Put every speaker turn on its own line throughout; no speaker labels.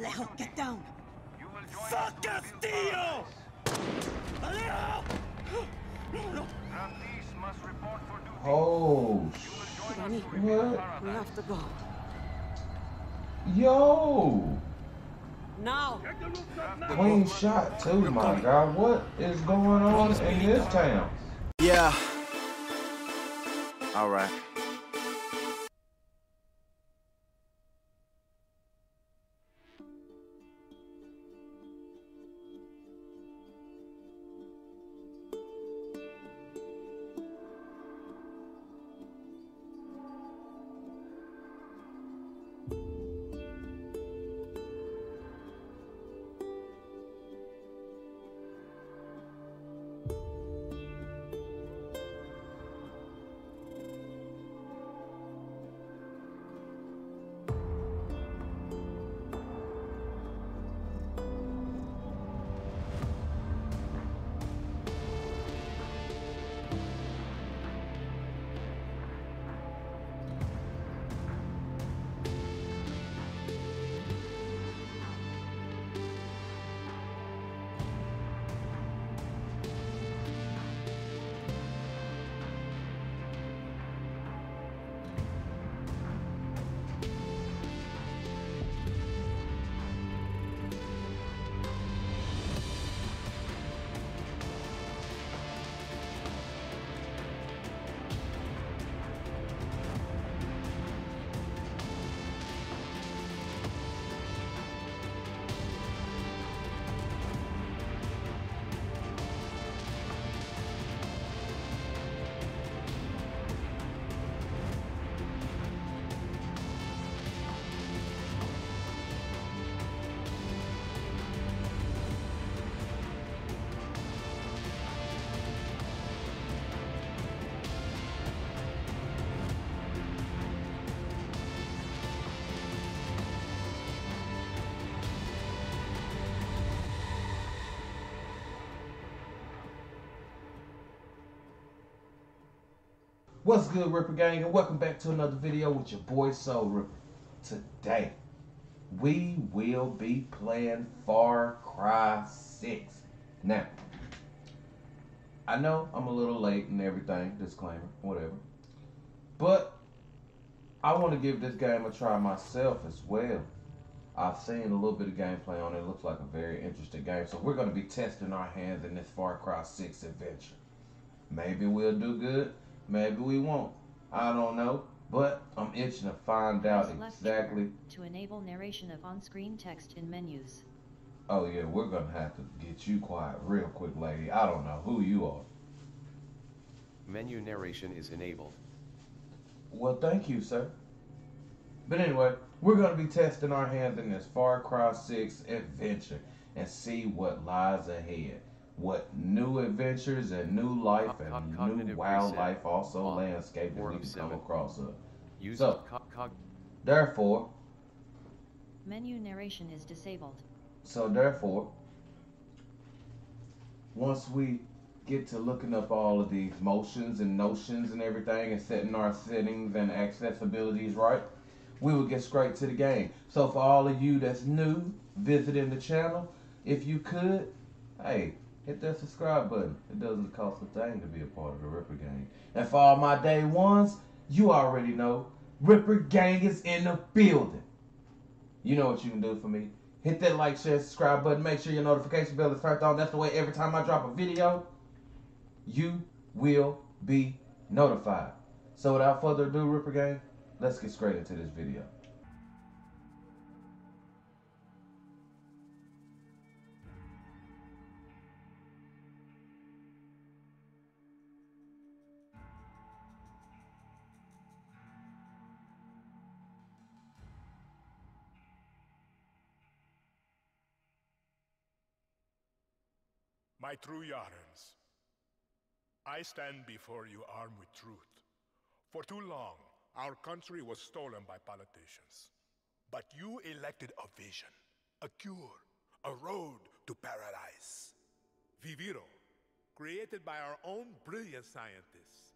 Alejo, get down!
You will join us
Fuck Castillo! Alejo! No, no.
Must report for duty.
Oh,
You will join us
Danny,
what?
We have to go.
yo,
Now!
clean shot too, my God. What is going on in this town?
Yeah. All right.
What's good, Rippa Gang, and welcome back to another video with your boy Soul Rippa. Today, we will be playing Far Cry 6. Now, I know I'm a little late and everything, disclaimer, whatever. But, I want to give this game a try myself as well. I've seen a little bit of gameplay on it. It looks like a very interesting game. So we're going to be testing our hands in this Far Cry 6 adventure. Maybe we'll do good. Maybe we won't. I don't know. But I'm itching to find out
Press
exactly.
to enable narration of on-screen text in menus.
Oh, yeah, we're going to have to get you quiet real quick, lady. I don't know who you are.
Menu narration is enabled.
Well, thank you, sir. But anyway, we're going to be testing our hands in this Far Cry 6 adventure and see what lies ahead. What new adventures and new life
Co-
and new wildlife, also
On.
landscape that
Four
we can come across.
Use
So-
of co- cog-
therefore,
Menu narration is disabled.
So therefore, once we get to looking up all of these motions and notions and everything and setting our settings and accessibilities right, we will get straight to the game. So for all of you that's new visiting the channel, if you could, hey, hit that subscribe button. It doesn't cost a thing to be a part of the Rippa Gang. And for all my day ones, you already know, Rippa Gang is in the building. You know what you can do for me. Hit that like, share, subscribe button. Make sure your notification bell is turned on. That's the way every time I drop a video, you will be notified. So without further ado, Rippa Gang, let's get straight into this video.
My true Yarans, I stand before you armed with truth. For too long, our country was stolen by politicians. But you elected a vision, a cure, a road to paradise. Viviro, created by our own brilliant scientists.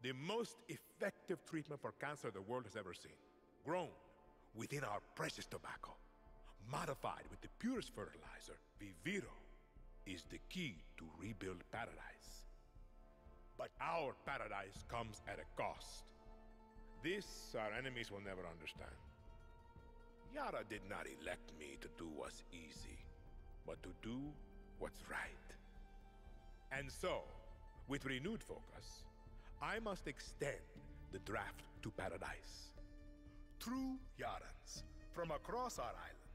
The most effective treatment for cancer the world has ever seen. Grown within our precious tobacco. modified with the purest fertilizer, Viviro is the key to rebuild paradise. But our paradise comes at a cost. This our enemies will never understand. Yara did not elect me to do what's easy, but to do what's right. And so, with renewed focus, I must extend the draft to paradise. True Yarans from across our island,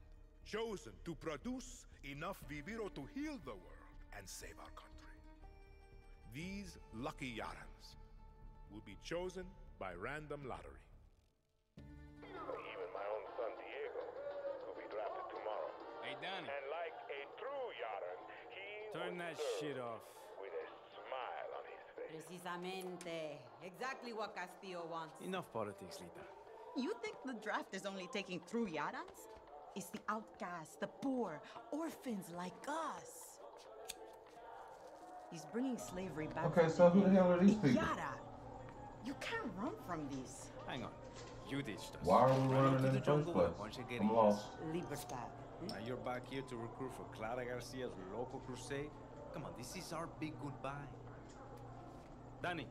chosen to produce enough Viviro to heal the world and save our country. These lucky Yarans will be chosen by random lottery. Even my own son Diego will be drafted tomorrow.
Hey, Danny,
And like a true Yaran, he
turn
will
that
serve
shit off.
with a smile on his face.
Precisamente. Exactly what Castillo wants.
Enough politics, Lita.
You think the draft is only taking through Yarans? It's the outcasts, the poor, orphans like us. He's bringing slavery back.
Okay, so who the hell are these people?
Yara! You can't run from this.
Hang on. You ditched us.
Why are we
Ran
running
out to
in
the
the first
jungle with a
place?
bunch
I'm lost.
Libertad. hmm?
Now you're back here to recruit for Clara Garcia's local crusade? Come on, this is our big goodbye. Danny,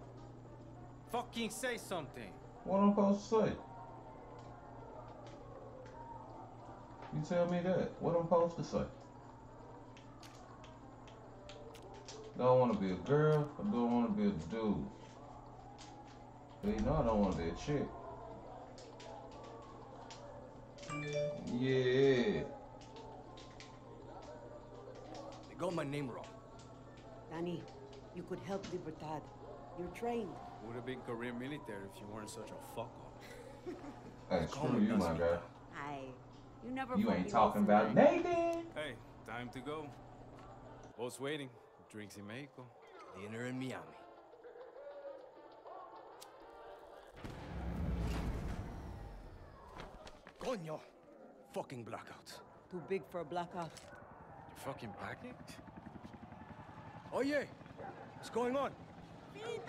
fucking say something.
What am I supposed to say? You tell me that. What I'm supposed to say? Do I want to be a girl or do I want to be a dude? Well, you know I don't want to be a chick. Yeah.
They got my name wrong.
Danny, you could help Libertad. You're trained.
Would have been career military if you weren't such a fuck up.
Hey, screw you, my guy.
Aye. You never
You ain't talking about
back.
Nathan.
Hey, time to go. Boss waiting. Drinks in Mexico. Dinner in Miami. Coño! Fucking blackout.
Too big for a blackout.
You fucking packing? Oh yeah! What's going on?
Draftees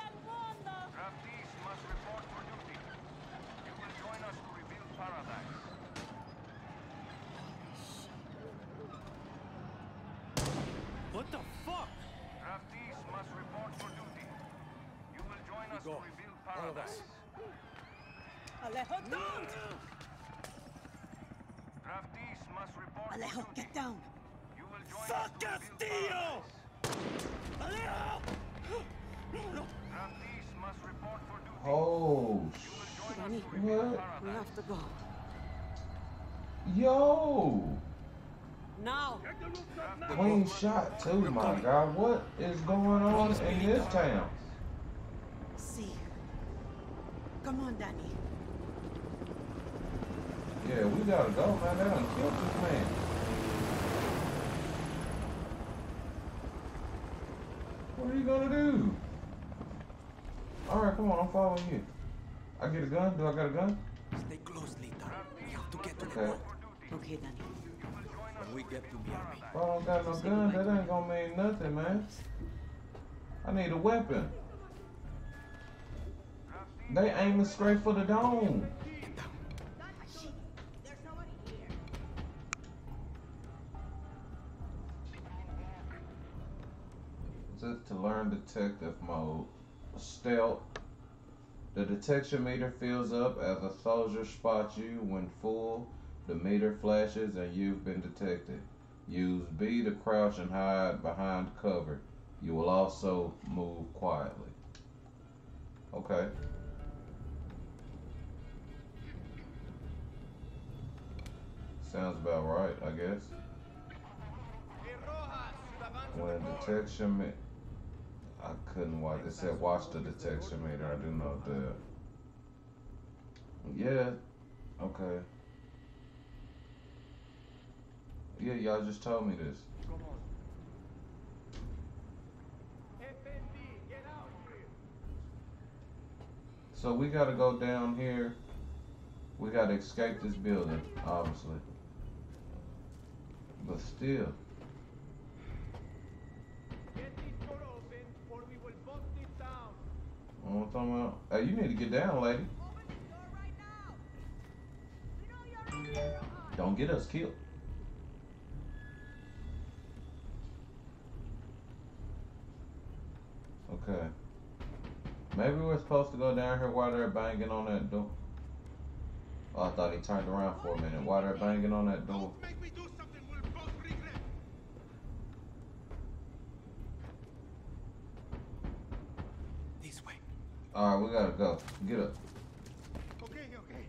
must report for duty. You will join us to rebuild paradise.
What the fuck?
Draftees must report for duty. You will join us
Go.
to rebuild
All of
paradise.
us.
Alejo, don't!
Draftees must report
Alejo,
for duty.
get down!
You will join
Fuck
us to rebuild
Castillo!
paradise.
Alejo! No, no.
Draftees must report for duty.
Oh,
You will join us to rebuild
what?
We have to go.
Yo.
Now!
Clean shot too, my God. What is going on in this town?
See. Come on, Danny.
Yeah, we gotta go, man. They done killed this man. What are you gonna do? Alright, come on, I'm following you. I get a gun? Do I got a gun?
Stay close, Lita. We have to get to the
Okay.
boat.
Okay, Danny.
We get to Miami.
If I don't got no gun, that ain't gonna mean nothing, man. I need a weapon. They aiming straight for the dome. Just to learn detective mode. Stealth. The detection meter fills up as a soldier spots you when full. The meter flashes and you've been detected. Use B to crouch and hide behind cover. You will also move quietly. Okay. Sounds about right, I guess. When detection I couldn't watch it said watch the detection meter, I do know that. Yeah. Okay. Yeah, y'all just told me this. So we gotta go down here. We gotta escape this building, obviously. But still. I'm talking about? Hey, you need to get down, lady. Don't get us killed. Okay. Maybe we're supposed to go down here while they're banging on that door. Oh, I thought he turned around for a minute. While they're banging on that door.
Don't make me do something we'll both regret. This way.
Alright, we gotta go. Get up.
Okay, okay.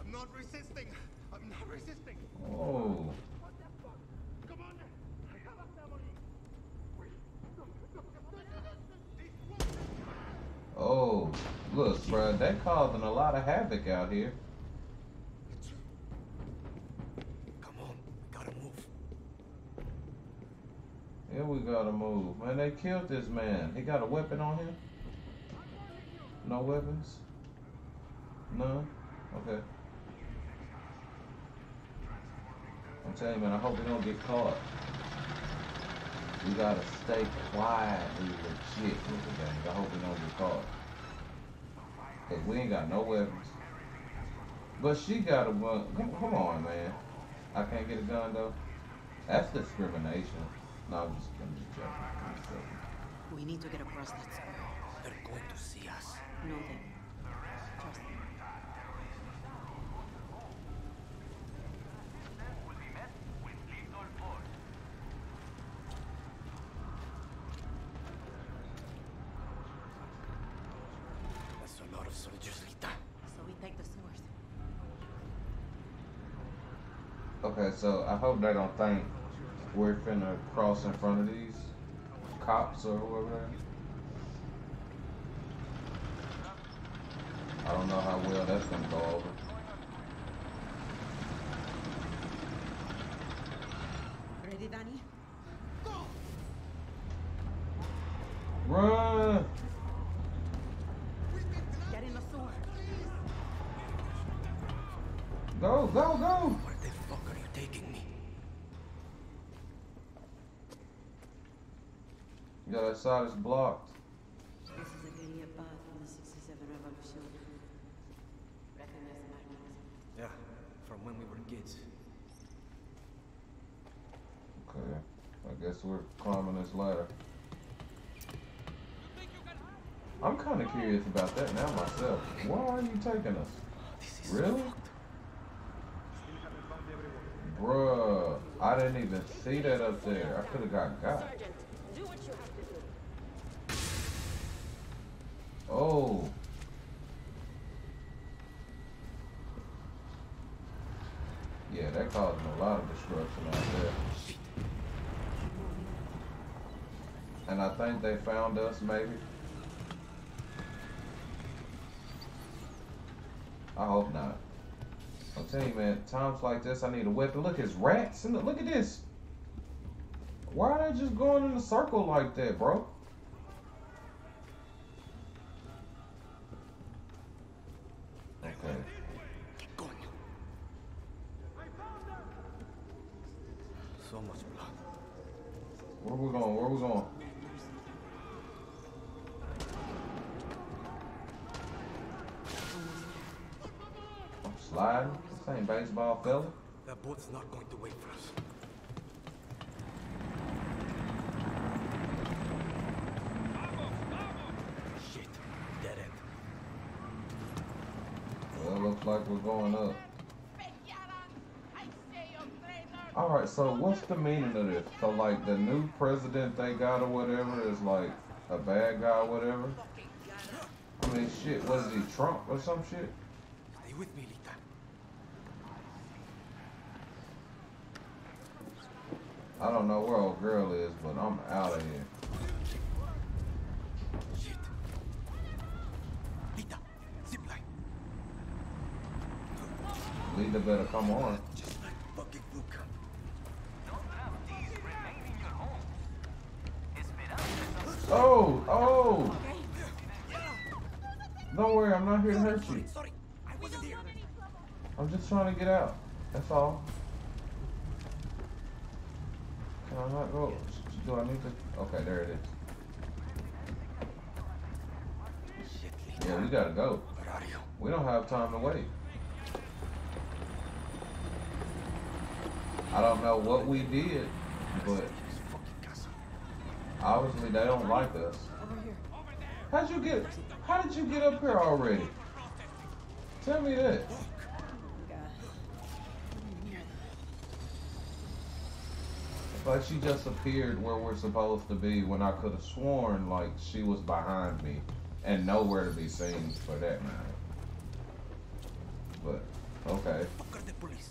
I'm not resisting. I'm not resisting.
Oh.
What the fuck? Come on. I have a family. Wait. No, no, no, no, no, no. This won't-
Oh. Look, bruh, they're causing a lot of havoc out here.
Come on. Gotta move.
Here we gotta move. Man, they killed this man. He got a weapon on him? No weapons? None? Okay. I'm telling you, man, I hope we don't get caught. We gotta stay quietly legit with the gang. I hope we don't get caught. Cause we ain't got no weapons. But she got a gun. Come, come on, man. I can't get a gun though. That's discrimination. No, I'm just, I'm just joking. I'm just joking.
We need to get across that square.
They're going to see us.
No, they. Trust me.
That's a lot of soldiers, Lita.
So we take the sewers.
Okay, so I hope they don't think we're finna cross in front of these cops or whoever. I don't know how well that's gonna go over.
Ready, Danny?
Run!
Get in the sewer.
Go, go, go!
Taking me?
Yeah, that side is blocked.
This is a guerrilla path from the 67 revolution. Recognize the markings.
Yeah, from when we were kids.
Okay, I guess we're climbing this ladder. I'm kind of curious about that now myself. Why are you taking us?
Oh, this is
Really? Bruh, I didn't even see that up there. I could have got got. Oh. Yeah, that causing a lot of destruction out there. And I think they found us, maybe. I hope not. I'm telling you, man, times like this, I need a weapon. Look, it's rats. And look at this. Why are they just going in a circle like that, bro? Okay.
So much blood.
Where we going? Where we going? I'm sliding. This ain't baseball, fella.
That boat's not going to wait for us. Shit. Dead end.
Well, looks like we're going up. All right, so what's the meaning of this? So, like, the new president they got or whatever is like a bad guy or whatever? I mean, shit, what is he, Trump or some shit?
Stay with me, Lita.
I don't know where old girl is, but I'm out of here.
Lita,
better come on. Oh, oh! Don't worry, I'm not here to hurt you. I'm just trying to get out. That's all. Can I not go? Do I need to? Okay, there it is. Yeah, we gotta go.
Where are you?
We don't have time to wait. I don't know what we did, but
This.
Obviously, they don't like us.
Over here.
How'd you get? How did you get up here already? Tell me that.
God. Near them.
Like she just appeared where we're supposed to be when I could have sworn like she was behind me and nowhere to be seen for that matter. But okay,
Fuck the police?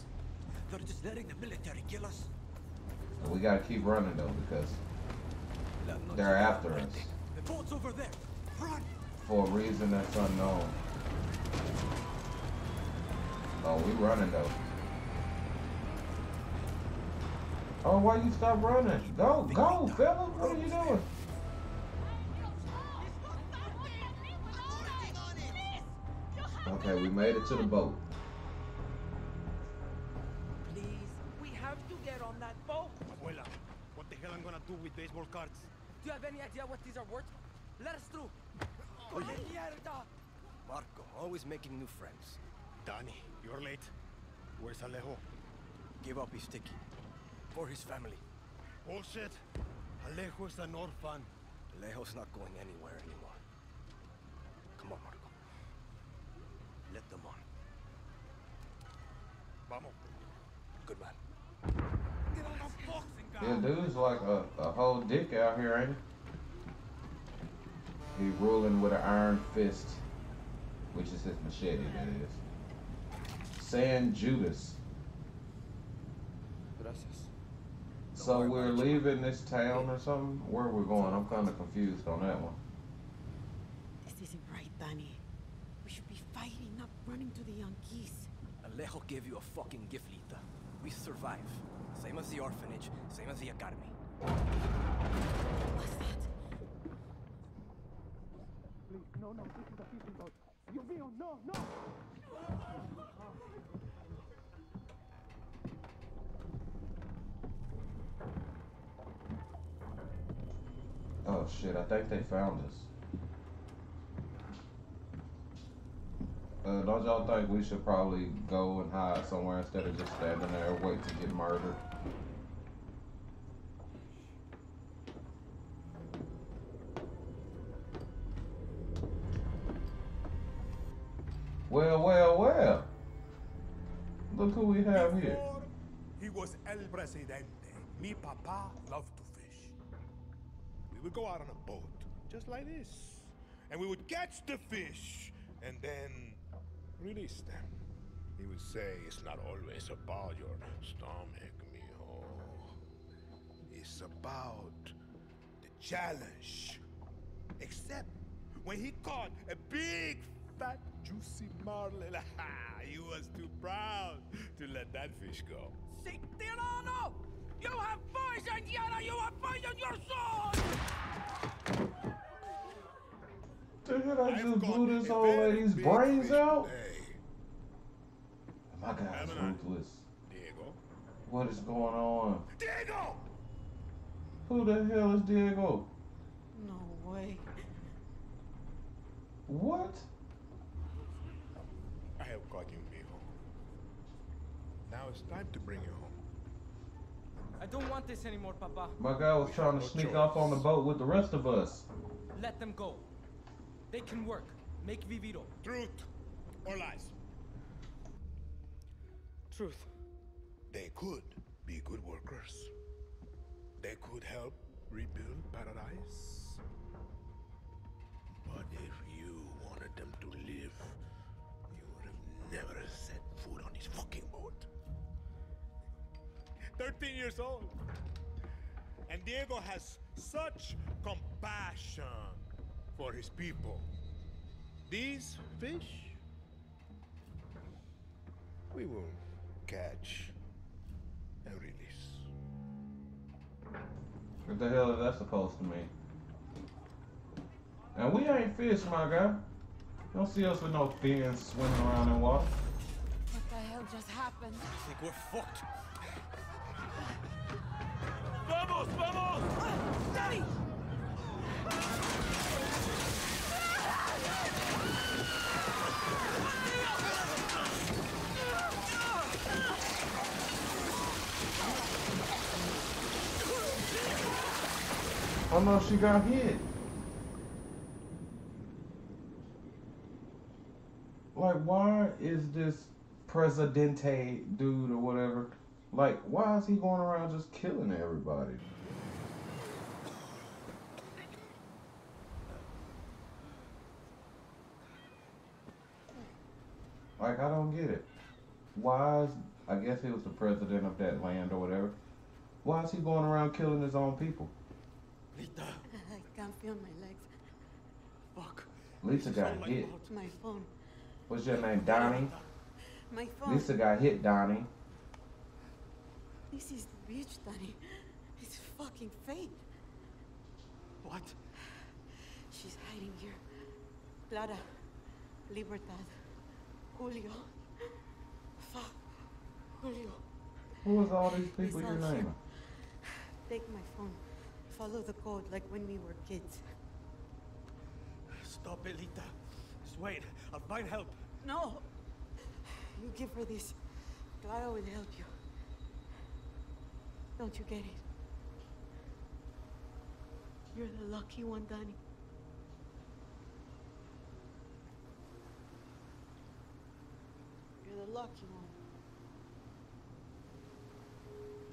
They're just letting the military kill us.
we gotta keep running though because they're after us
The boat's over there. Run!
for a reason that's unknown. Oh, we running though. Oh, why you stop running? Go, go, fella. What are you doing? Okay, we made it to the boat.
Please, we have to get on that boat.
Abuela, what the hell I'm gonna do with baseball cards?
Do you have any idea what these are worth? Let us through. Oye. Mierda!
Marco, always making new friends.
Danny, you're late. Where's Alejo?
Give up his ticket. For his family.
Bullshit. Alejo is an orphan.
Alejo's not going anywhere anymore. Come on, Marco. Let them on.
Vamos.
Good man.
Get on the boxing
Yeah, dude's like a, a whole dick out here, ain't he? He ruling with an iron fist, which is his machete, that is. San Judas. So we're
about it.
leaving this town or something? Where are we going? I'm kind of confused on that one.
This isn't right, Danny. We should be fighting, not running to the Yankees.
Alejo gave you a fucking gift, Lita. We survive. Same as the orphanage, same as the academy.
What's that?
Please, no, no, this is a fishing boat. Dios mío, no, no!
Oh shit, I think they found us. Uh, don't y'all think we should probably go and hide somewhere instead of just standing there waiting to get murdered? Well, well, well. Look who we have here.
He was El Presidente, mi papa loved to fish. We would go out on a boat, just like this, and we would catch the fish and then release them. He would say, It's not always about your stomach, mijo. It's about the challenge. Except when he caught a big, fat, juicy marlin, he was too proud to let that fish go.
Si Tirano! You have poisoned Yara! You have poisoned your soul!
The I just
got
blew this old lady's brains out?
today.
My guy's
Have
ruthless.
Diego.
What is going on?
Diego!
Who the hell is Diego?
No way.
What?
I have got you, mijo. Now it's time to bring you home.
I don't want this anymore, Papa.
My guy was
We
trying to
no
sneak off on the boat with the rest of us.
Let them go. They can work. Make Viviro.
Truth or lies?
Truth.
They could be good workers. They could help rebuild paradise. But if you wanted them to live, you would have never set foot on this fucking boat. 13 years old. And Diego has such compassion for his people. These fish, we will catch and release.
What the hell is that supposed to mean? And we ain't fish, my guy. You don't see us with no fins swimming around in water.
What the hell just happened?
I think we're fucked.
Vamos, vamos! Daddy!
Oh no, she got hit. Like, why is this Presidente dude or whatever? Like, why is he going around just killing everybody? Like, I don't get it. Why is, I guess he was the president of that land or whatever. Why is he going around killing his own people?
Lita,
I can't feel my legs.
fuck.
Lita got
my
hit.
My phone.
What's your name, Donnie?
My phone.
Lita got hit, Donnie.
This is the beach, Danny. It's fucking fate.
What?
She's hiding here. Clara. Libertad. Julio. Fuck. Julio.
Who is all these people
It's
you're
here.
naming?
Take my phone. Follow the code like when we were kids.
Stop it, Lita. Just wait. I'll find help.
No! You give her this. Clara will help you. Don't you get it? You're the lucky one, Danny. You're the lucky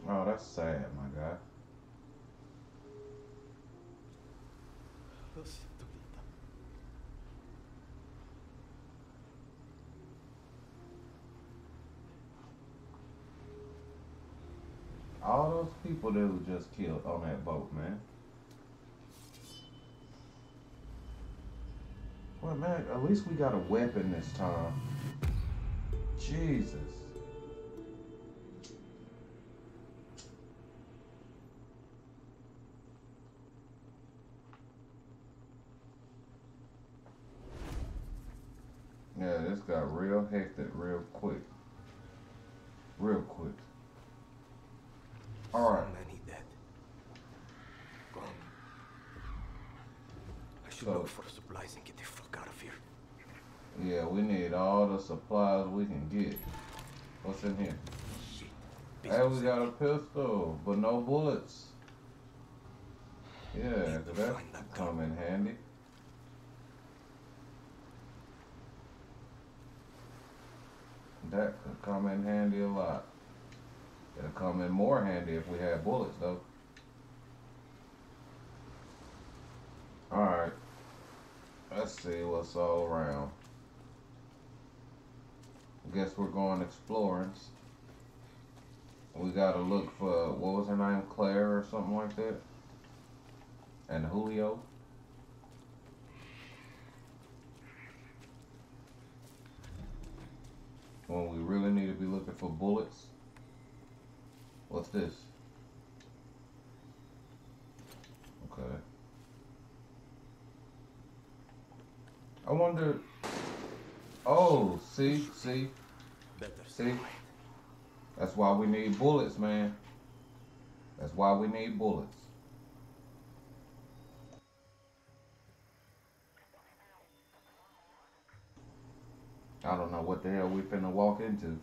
one.
Oh, that's sad, my guy.
Lo siento, Lita.
All those people that were just killed on that boat, man. Well, man, at least we got a weapon this time. Jesus. Yeah, this got real hectic real quick. Real quick. All right.
Many dead. Gone. I should
So-
look for the supplies and get the fuck out of here.
Yeah, we need all the supplies we can get. What's in here?
Shit.
We got a pistol, but no bullets. Yeah,
Need
that could come in handy. That could come in handy a lot. It'll come in more handy if we had bullets, though. Alright. Let's see what's all around. Guess we're going exploring. We gotta look for what was her name, Claire or something like that, and Julio. When we really need to be looking for bullets. What's this? Okay. I wonder. Oh, see, see,
Better
see. That's why we need bullets, man. That's why we need bullets. I don't know what the hell we finna walk into.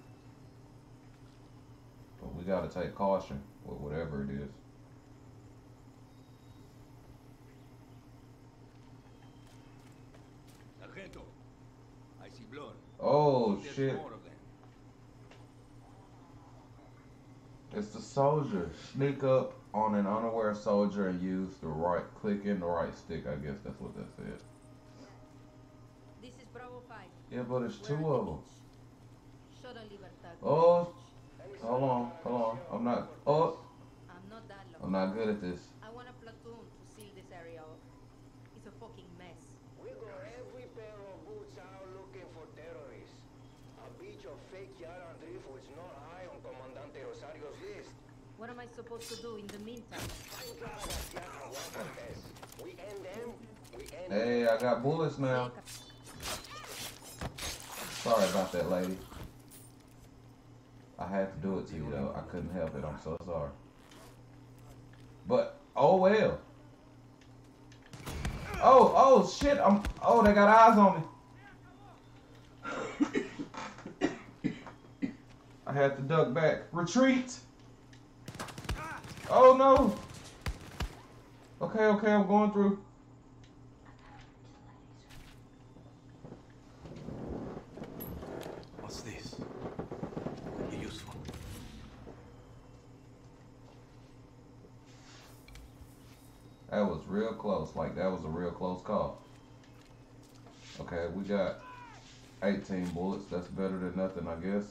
But we gotta take caution with whatever it is.
Sargento, I see blood.
Oh shit.
more of them.
It's the soldier. Sneak up on an unaware soldier and use the right click in the right stick. I guess that's what that said.
This is Bravo 5.
Yeah, but it's two
We're
of them. Oh, hold on, hold on. I'm not. Oh,
I'm not that
I'm not good at this.
Fake Yaran drift was not high on Comandante Rosario's list.
What am I supposed to do in the meantime?
Find Clara Garcia and Juan Cortez. We end them, we end
Hey, I got bullets now. Sorry about that, lady. I had to do it to you though. I couldn't help it. I'm so sorry. But oh well. Oh, oh shit. I'm. Oh, they got eyes on me. Had to duck back. Retreat. Oh no. Okay, okay, I'm going through.
What's this? Be useful.
That was real close. Like that was a real close call. Okay, we got 18 bullets. That's better than nothing, I guess.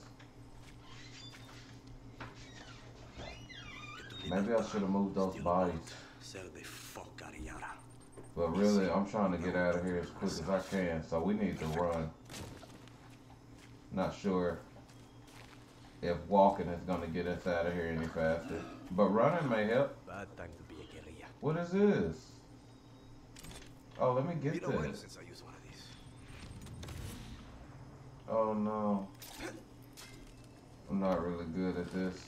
Maybe I should have moved those bodies.
Sell the fuck out of Yara.
But really, I'm trying to get out of here as quick as I can, so we need to run. Not sure if walking is gonna get us out of here any faster. But running may help.
Bad time to be a guerrilla.
What is this? Oh, let me get
Been a while
this.
since I used one of these.
Oh no. I'm not really good at this.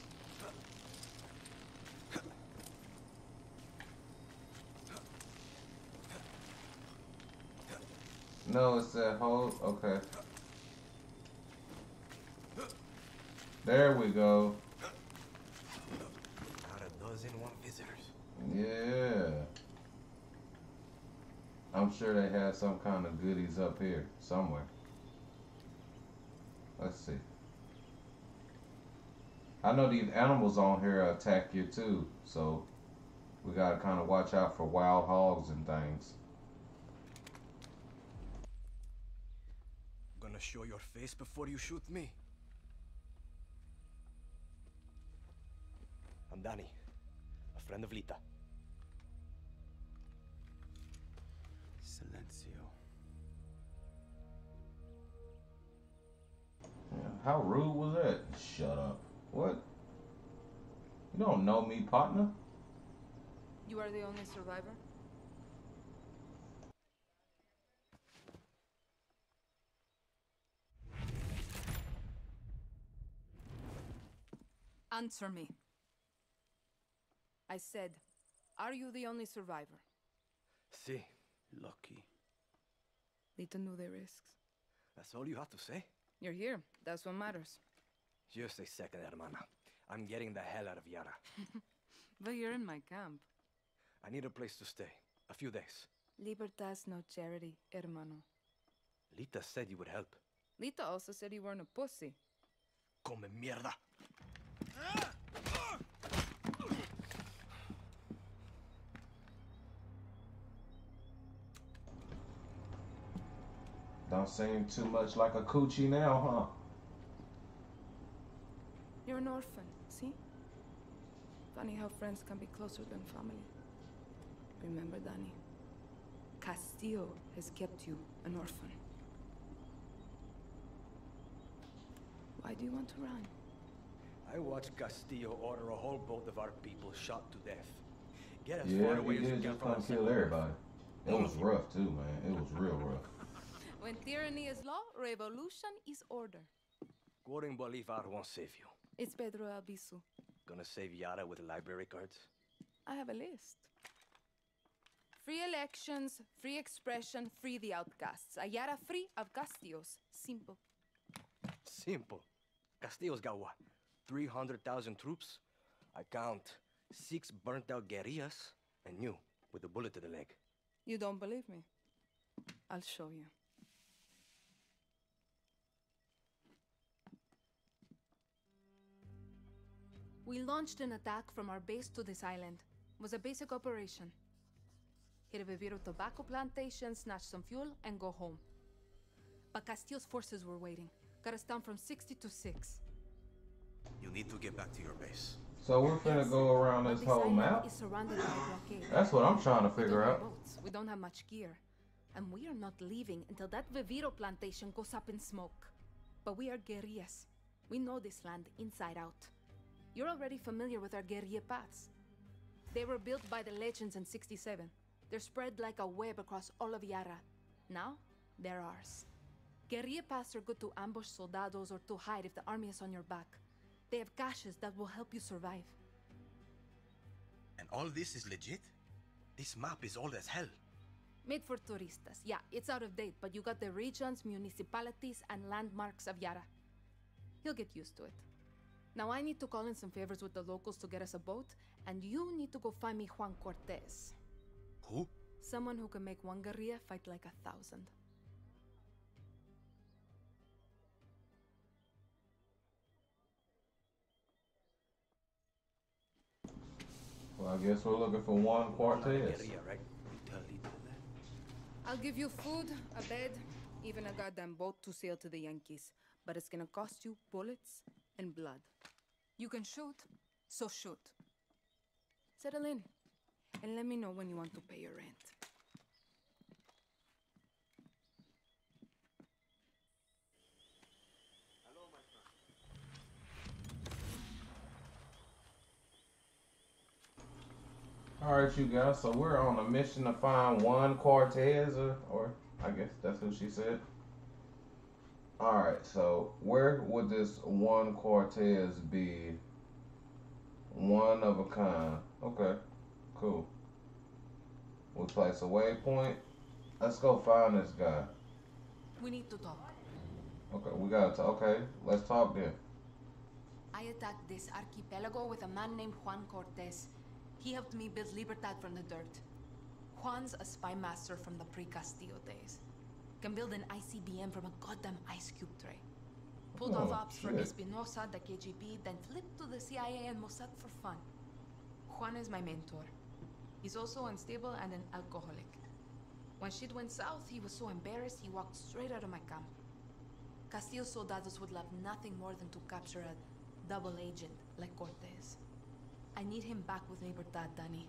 No, it's that hold. Okay. There we go.
Not a dozen one visitors.
Yeah. I'm sure they have some kind of goodies up here somewhere. Let's see. I know these animals on here attack you too, so we gotta kind of watch out for wild hogs and things.
Gonna show your face before you shoot me. I'm Danny, a friend of Lita. Silencio.
Yeah, how rude was that? Shut up. What? You don't know me, partner?
You are the only survivor? Answer me. I said, are you the only survivor?
Si. Lucky.
Lita knew the risks.
That's all you have to say?
You're here. That's what matters.
Just a second, hermana. I'm getting the hell out of Yara.
But you're in my camp.
I need a place to stay. A few days.
Libertas no charity, hermano.
Lita said you would help.
Lita also said you weren't a pussy.
Come mierda.
Don't seem too much like a coochie now, huh?
You're an orphan, see? Funny how friends can be closer than family. Remember, Danny, Castillo has kept you an orphan. Why do you want to run?
I watched Castillo order a whole boat of our people shot to death. Get as
Yeah,
far away as you
did
can
just
from
come kill everybody. It was rough too, man. It was real rough.
When tyranny is law, revolution is order.
Quoting Bolivar won't save you.
It's Pedro Albizu.
Gonna save Yara with library cards?
I have a list. Free elections, free expression, free the outcasts. Ayara free of Castillos. Simple.
Simple. Castillo's got what? 300,000 troops? I count six burnt out guerrillas and you with a bullet to the leg.
You don't believe me? I'll show you. We launched an attack from our base to this island. It was a basic operation. Hit a Viviro tobacco plantation, snatch some fuel, and go home. But Castillo's forces were waiting. Got us down from 60 to 6.
You need to get back to your base.
So we're finna go around this
this
whole map.
is surrounded by blockade.
That's what I'm trying to figure out.
boats. We don't have much gear. And we are not leaving until that Viviro plantation goes up in smoke. But we are guerrillas. We know this land inside out. You're already familiar with our guerrilla paths. They were built by the legends in 67. They're spread like a web across all of Yara. Now, they're ours. Guerrilla paths are good to ambush soldados or to hide if the army is on your back. They have caches that will help you survive.
And all this is legit? This map is old as hell.
Made for turistas. Yeah, it's out of date, but you got the regions, municipalities, and landmarks of Yara. He'll get used to it. Now I need to call in some favors with the locals to get us a boat, and you need to go find me Juan Cortez. Who? Someone who can make one guerrilla fight like a thousand.
Well, I guess we're looking for Juan Cortez.
Guerrilla, right? Little, little.
I'll give you food, a bed, even a goddamn boat to sail to the Yankees. But it's gonna cost you bullets and blood. You can shoot, so shoot. Settle in, and let me know when you want to pay your rent.
All right, you guys. So we're on a mission to find Juan Cortez, or, or I guess that's who she said. All right. So where would this Juan Cortez be? One of a kind. Okay. Cool. We'll place a waypoint. Let's go find this guy.
We need to talk.
Okay, we got to. talk. Okay, let's talk then.
I attacked this archipelago with a man named Juan Cortez. He helped me build Libertad from the dirt. Juan's a spy master from the pre-Castillo days. Can build an ICBM from a goddamn ice cube tray. Pulled off
Oh,
ops for
shit.
Espinosa, the KGB, then flipped to the CIA and Mossad for fun. Juan is my mentor. He's also unstable and an alcoholic. When shit went south, he was so embarrassed he walked straight out of my camp. Castillo's soldados would love nothing more than to capture a double agent like Cortez. I need him back with me, Libertad, Danny.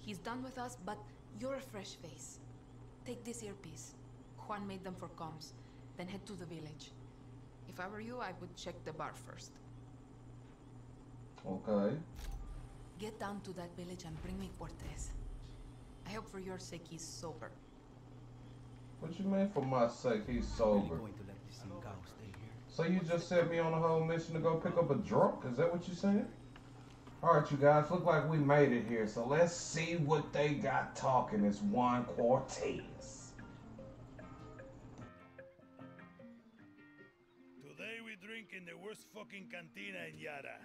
He's done with us, but you're a fresh face. Take this earpiece. Juan made them for comms. Then head to the village. If I were you, I would check the bar first.
Okay.
Get down to that village and bring me Cortez. I hope for your sake he's sober.
What you mean for my sake? He's sober.
Going to let this stay here.
So you just sent me on a whole mission to go pick up a drunk? Is that what you're saying? All right, you guys. Look like we made it here. So let's see what they got talking. It's Juan Cortez.
Today we drink in the worst fucking cantina in Yara.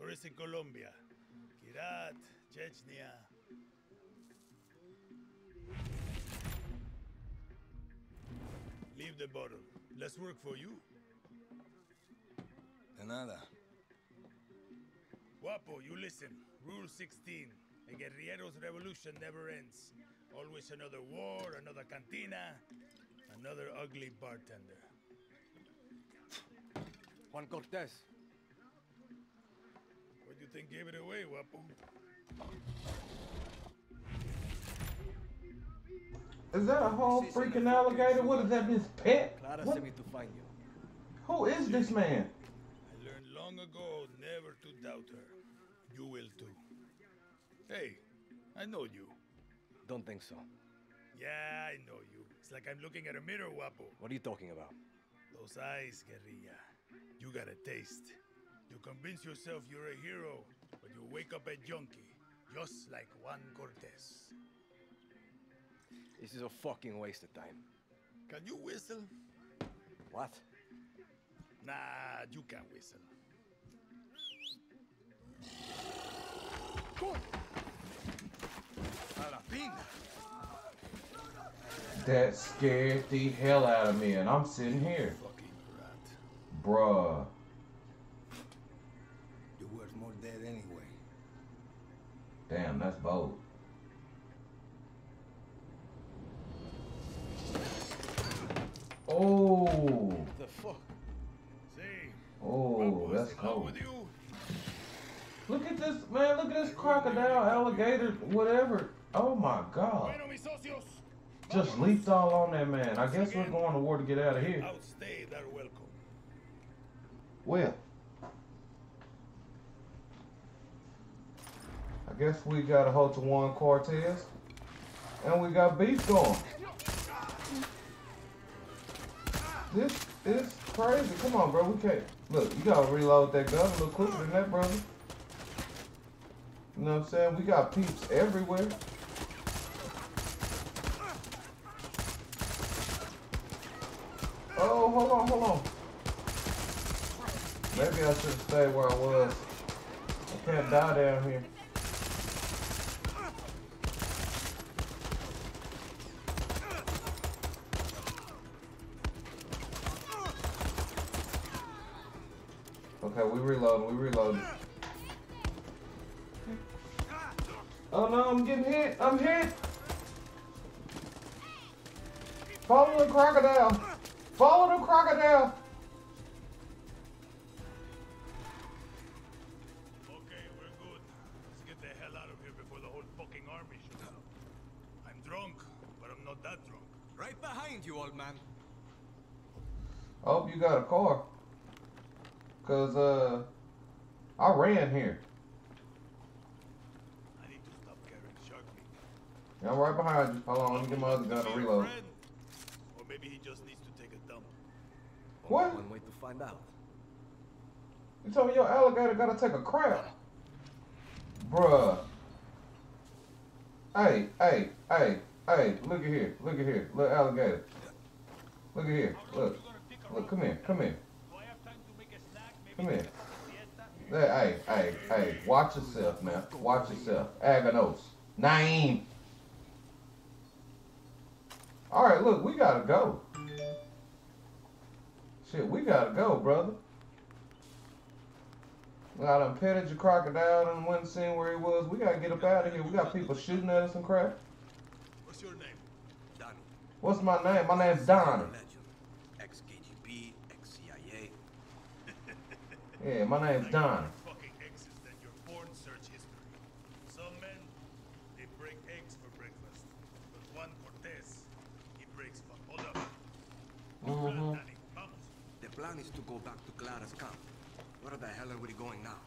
Or is it Colombia? Kirat, Chechnya. Leave the bottle. Let's work for you.
De nada.
Guapo, you listen. Rule 16. A guerrillero's revolution never ends. Always another war, another cantina, another ugly bartender.
Juan Cortez.
What do you think gave it away, Guapo?
Is that a whole freaking alligator? What is that? His pet?
Clara
What?
sent me to find you.
Who is this man?
I learned long ago never to doubt her. You will too. Hey, I know you.
Don't think so.
Yeah, I know you. It's like I'm looking at a mirror, Guapo.
What are you talking about?
Those eyes, guerrilla. You got a taste. You convince yourself you're a hero, but you wake up a junkie, just like Juan Cortez.
This is a fucking waste of time.
Can you whistle?
What?
Nah, you can't whistle.
A la pinga.
That scared the hell out of me, and I'm sitting here.
Fucking.
Bruh.
You're worth more dead anyway.
Damn, that's bold. Oh.
The fuck?
See,
Oh, that's
is in love
cold. Look at this, man. Look at this crocodile, alligator, whatever. Oh my god.
Bueno, mis socios,
Just leaped all on that man. I guess we're going to war to get out of here.
outstay their welcome.
Well, I guess we got a hold to Juan Cortez, and we got beef going. This is crazy. Come on, bro. We can't. Look, you gotta reload that gun a little quicker than that, brother. You know what I'm saying? We got peeps everywhere. Oh, hold on, hold on. Maybe I should stay where I was. I can't die down here. Okay, we reloading, we reloading. Oh no, I'm getting hit. I'm hit. Follow the crocodile. Follow the crocodile.
Okay, we're good. Let's get the hell out of here before the whole fucking army shows up. I'm drunk, but I'm not that drunk.
Right behind you, old man.
Hope you got a car. Cause uh, I ran here.
I need to stop carrying shark meat.
I'm right behind you. Hold on, let me get my other gun to reload.
Or maybe he just needs to take a dump.
What?
One way to find out.
You told me your alligator gotta take a crap. Bruh. Hey, hey, hey, hey, look at here. Look at here. Look, alligator. Look at here. Look. Look, come here. Come here. Come here. Hey, hey, hey, hey. Watch yourself, man. Watch yourself. Agonos. Naeem. Alright, look, we gotta go. Shit, we gotta go, brother. I done petted your crocodile and went and seen where he was. We gotta get up out of here. We got people shooting at us and crap.
What's your name?
Donnie.
What's my name? My name's Donnie.
Ex-KGB, ex-CIA.
Yeah, my name's Donnie.
Fucking exes than your porn search history. Some men, they break eggs for breakfast. But Juan Cortez, he breaks fuck. Hold up.
Mm-hmm.
The plan is to go back to Clara's camp. Where the hell are we going now?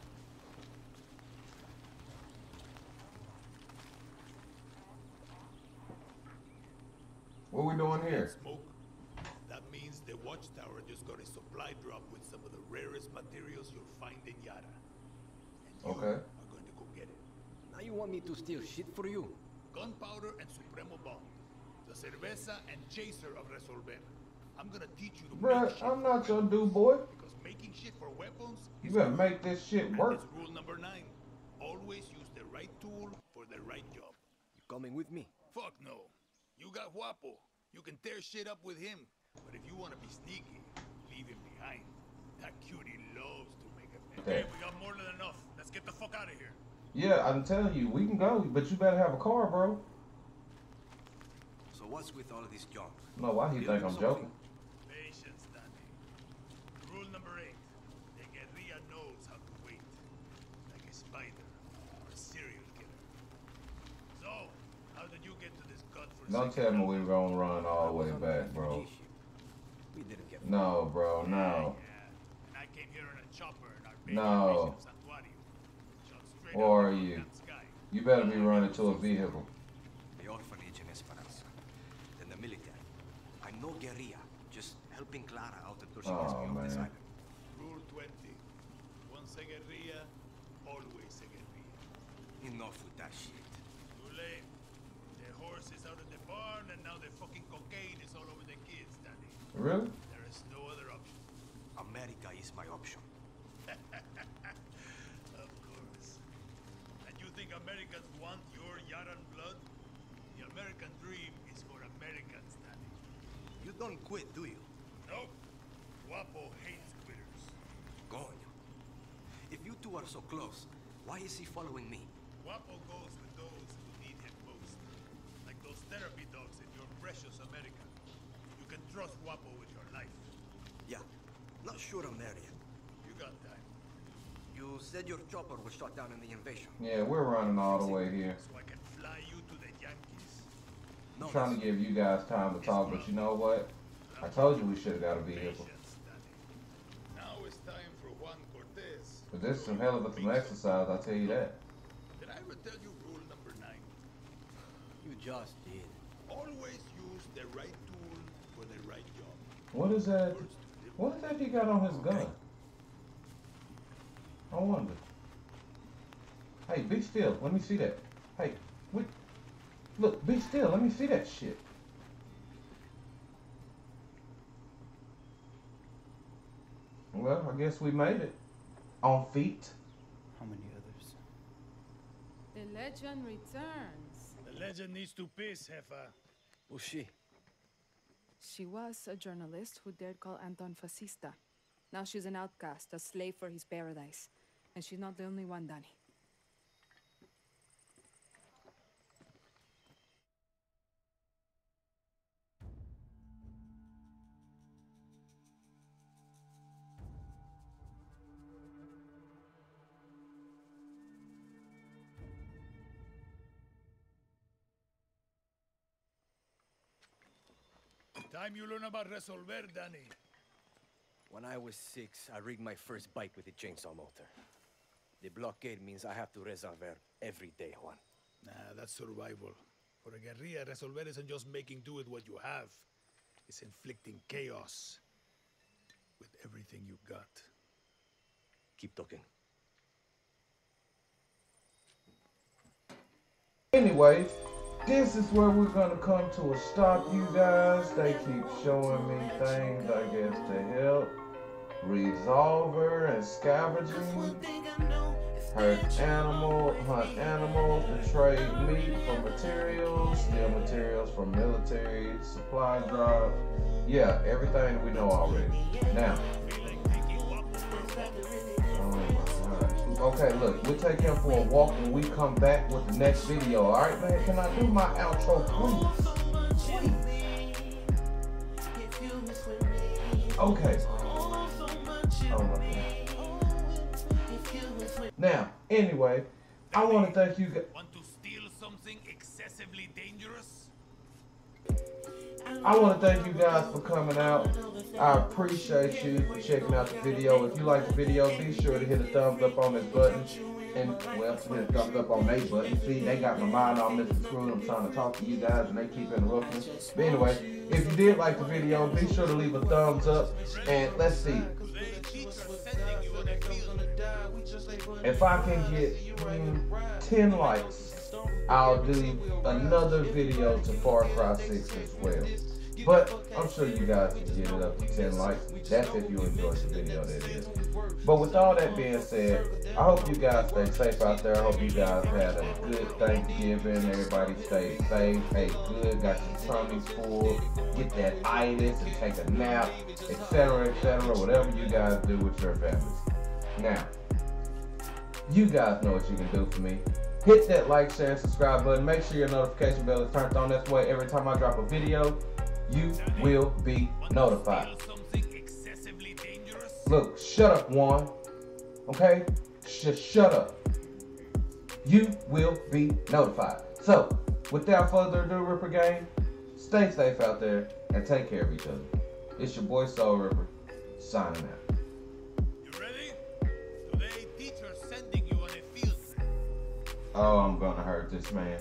What are we doing here?
Smoke. That means the watchtower just got a supply drop with some of the rarest materials you'll find in Yara. And you
Okay.
are going to go get it.
Now you want me to steal shit for you?
Gunpowder and Supremo Bomb. The cerveza and chaser of Resolver. I'm gonna teach you to
Bruh,
make shit.
I'm not your dude, boy.
Because making shit for weapons
You
is
better
hard.
make this shit work.
it's rule number nine. Always use the right tool for the right job.
You coming with me?
Fuck no. You got Guapo. You can tear shit up with him. But if you want to be sneaky, leave him behind. That cutie loves to make a mess.
Okay.
Hey, we got more than enough. Let's get the fuck out of here.
Yeah, I'm telling you, we can go, but you better have a car, bro.
So what's with all of these junk?
No, why he think I'm joking?
Patience, Danny. Rule number eight. The guerrilla knows how to wait. Like a spider or a serial killer. So, how did you get to this godforsaken...
Don't tell me we were gonna run all the way back, bro.
We didn't get
No, bro, no.
And I came here in a chopper in our base
No.
operation of Santuario. Shot straight
Or are you? You better be running to a vehicle.
The orphanage in Esperanza. Then the military. I'm no guerrilla, just helping Clara out until she gets
Oh,
me off this
man.
island.
Rule 20. Once a guerrilla, always a guerrilla.
Enough with that shit.
Too late. The horse is out of the barn, and now the fucking cocaine is all over the kids, Danny.
Really?
There is no other option.
America is my option.
of course. And you think Americans want your Yaran blood? The American dream is for Americans, Danny.
You don't quit, do you?
Nope. Guapo hates quitters.
Coño. If you two are so close, why is he following me?
Guapo goes with those who need him most. Like those therapy dogs in your precious America. You can trust Guapo with your life.
Yeah. Not sure I'm there yet.
You got time.
You said your chopper was shot down in the invasion.
Yeah, we're running all the way here.
So I can fly you to the Yankees.
No,
I'm trying to give you guys time to talk, but you know what? I told you we should have got a vehicle.
Patience, Danny. Now it's time for Juan Cortez.
But this is some hell of a some exercise, I'll tell you that.
Did I ever tell you rule number nine?
You just did.
Always use the right tool for the right job.
What is that? What is that he got on his gun? I wonder. Hey, be still. Let me see that. Hey, what? Look, be still. Let me see that shit. Well, I guess we made it. On feet.
How many others?
The legend returns.
The legend needs to piss, Jefa.
Who's oh, she?
She was a journalist who dared call Anton fascista. Now she's an outcast, a slave for his paradise. And she's not the only one, Danny.
Time you learn about Resolver, Danny.
When I was six, I rigged my first bike with a chainsaw motor. The blockade means I have to resolver every day, Juan.
Nah, that's survival. For a guerrilla, Resolver isn't just making do with what you have. It's inflicting chaos with everything you've got.
Keep talking.
Anyway, this is where we're gonna come to a stop, you guys. They keep showing me things, I guess, to help. Resolver and scavenging. Hurt animal, hunt animals to trade meat for materials, steal materials from military supply drops. Yeah, everything we know already. Now, Okay, look, we'll take him for a walk when we come back with the next video. Alright, man, can I do my outro, please? Please. Okay. Oh. Now, anyway, I want to thank you guys. I want to thank you guys for coming out. I appreciate you for checking out the video. If you like the video, be sure to hit a thumbs up on this button. And, well, hit a thumbs up on that button. See, they got my mind all misconstrued. I'm trying to talk to you guys, and they keep interrupting. But anyway, if you did like the video, be sure to leave a thumbs up. And let's see. If I can get mm, 10 likes, I'll do another video to Far Cry 6 as well. But I'm sure you guys can get it up to 10 likes. That's if you enjoyed the video, that is. But with all that being said, I hope you guys stay safe out there. I hope you guys had a good Thanksgiving. Everybody stay safe, ate good, got your tummies full, get that itis and take a nap, etc., etc., whatever you guys do with your families. Now, you guys know what you can do for me. Hit that like, share, and subscribe button. Make sure your notification bell is turned on. That's way every time I drop a video, you will be notified. Look, shut up, Juan. Okay? Just shut up. You will be notified. So, without further ado, Rippa Gang, stay safe out there and take care of each other. It's your boy Soul Rippa, signing out.
You ready? Today, teacher's sending you on a field trip.
Oh, I'm gonna hurt this man.